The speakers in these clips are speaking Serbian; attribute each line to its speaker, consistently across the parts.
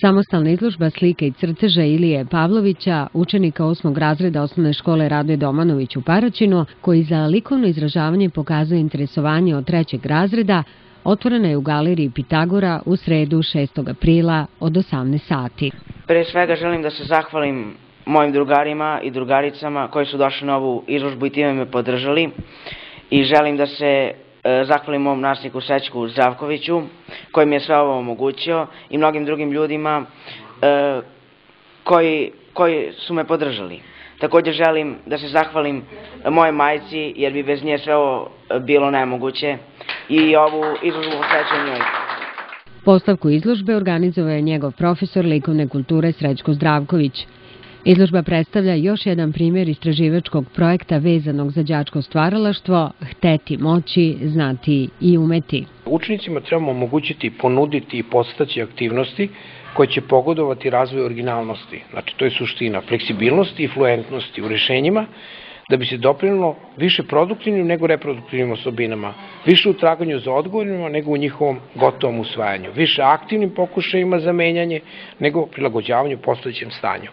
Speaker 1: Samostalna izložba slike i crteža Ilije Pavlovića, učenika osmog razreda osnovne škole Radoje Domanović u Paraćinu, koji za likovno izražavanje pokazuje interesovanje od trećeg razreda, otvorena je u galeriji Pitagora u sredu 6. aprila od 18 sati.
Speaker 2: Pre svega želim da se zahvalim mojim drugarima i drugaricama koji su došli na ovu izložbu i time me podržali i želim da se zahvalim mom nasniku Sećku Zdravkoviću koji mi je sve ovo omogućio i mnogim drugim ljudima e, koji, koji su me podržali. Takođe želim da se zahvalim moje majci jer bi bez nje sve ovo bilo nemoguće i ovu izložbu posvećam njoj.
Speaker 1: Postavku izložbe organizovao je njegov profesor likovne kulture Srećko Zdravković. Izložba predstavlja još jedan primjer istraživačkog projekta vezanog za đačko stvaralaštvo, hteti moći, znati i umeti.
Speaker 3: Učenicima trebamo omogućiti, ponuditi i podstaći aktivnosti koje će pogodovati razvoju originalnosti. Znači, to je suština fleksibilnosti i fluentnosti u rešenjima, da bi se doprinilo više produktivnim nego reproduktivnim osobinama, više u traganju za odgovorima nego u njihovom gotovom usvajanju, više aktivnim pokušajima za menjanje nego prilagođavanju postojećem stanju.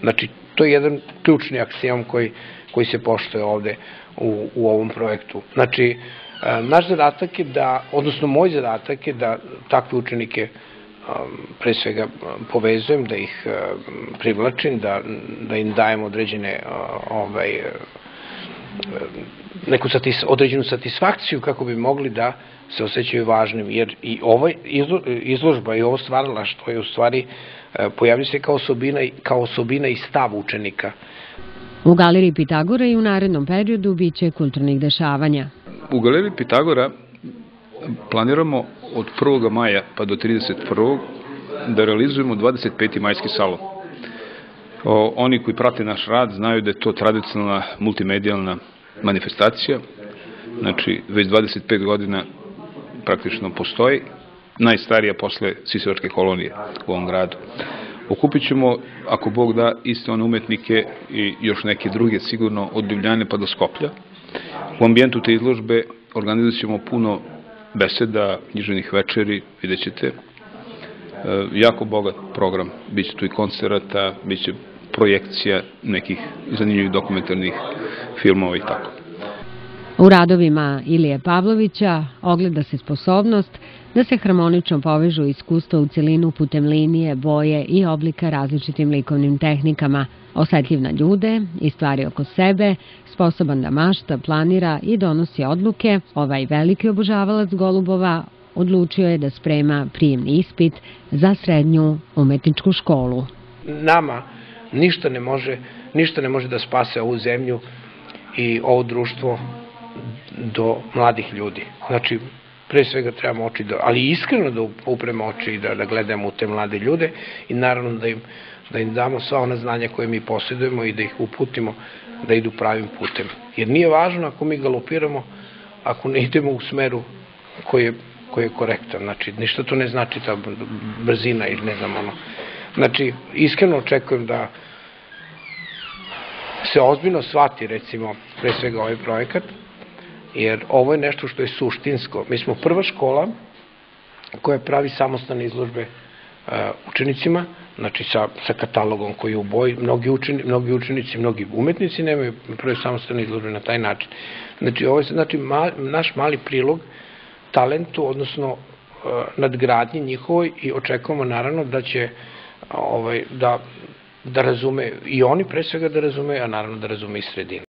Speaker 3: Znači, to je jedan ključni aksijom koji, koji se poštoje ovde u, u ovom projektu. Znači, e, naš zadatak je da, odnosno moj zadatak je da takve učenike pre svega povezujem, da ih privlačim, da, da im dajem određene ovaj, neku satis, određenu satisfakciju kako bi mogli da se osjećaju važnim, jer i ova izložba i ovo stvaralaštvo je u stvari pojavlja se kao osobina, kao osobina i stav učenika.
Speaker 1: U galeriji Pitagora i u narednom periodu biće kulturnih dešavanja.
Speaker 4: U galeriji Pitagora planiramo od 1. maja pa do 31. da realizujemo 25. majski salon. O, oni koji prate naš rad znaju da je to tradicionalna multimedijalna manifestacija, znači već 25 godina praktično postoji, najstarija posle Sisevačke kolonije u ovom gradu. Okupit ćemo, ako Bog da, iste one umetnike i još neke druge, sigurno od Ljubljane pa do Skoplja. U ambijentu te izložbe organizovat ćemo puno beseda, književnih večeri, vidjet ćete. E, jako bogat program, biće tu i koncerata, biće projekcija nekih zanimljivih dokumentarnih filmova i tako.
Speaker 1: U radovima Ilije Pavlovića ogleda se sposobnost da se harmonično povežu iskustva u celinu putem linije, boje i oblika različitim likovnim tehnikama, osetljiv na ljude i stvari oko sebe, sposoban da mašta, planira i donosi odluke, ovaj veliki obožavalac Golubova odlučio je da sprema prijemni ispit za srednju umetničku školu.
Speaker 3: Nama ništa ne može, ništa ne može da spase ovu zemlju i ovo društvo do mladih ljudi. Znači, pre svega trebamo oči da, ali iskreno da upremo oči i da, da gledamo u te mlade ljude i naravno da im, da im damo sva ona znanja koje mi posjedujemo i da ih uputimo da idu pravim putem. Jer nije važno ako mi galopiramo, ako ne idemo u smeru koji je, koji je korektan. Znači, ništa to ne znači ta brzina ili ne znam ono. Znači, iskreno očekujem da se ozbiljno shvati, recimo, pre svega ovaj projekat, jer ovo je nešto što je suštinsko. Mi smo prva škola koja pravi samostane izložbe uh, učenicima, znači sa, sa katalogom koji je u boji, mnogi, učeni, mnogi učenici, mnogi umetnici nemaju prve samostane izložbe na taj način. Znači, ovo je znači, mal, naš mali prilog talentu, odnosno uh, nadgradnji njihovoj i očekujemo naravno da će ovaj, da, da razume i oni pre svega da razume, a naravno da razume i sredina.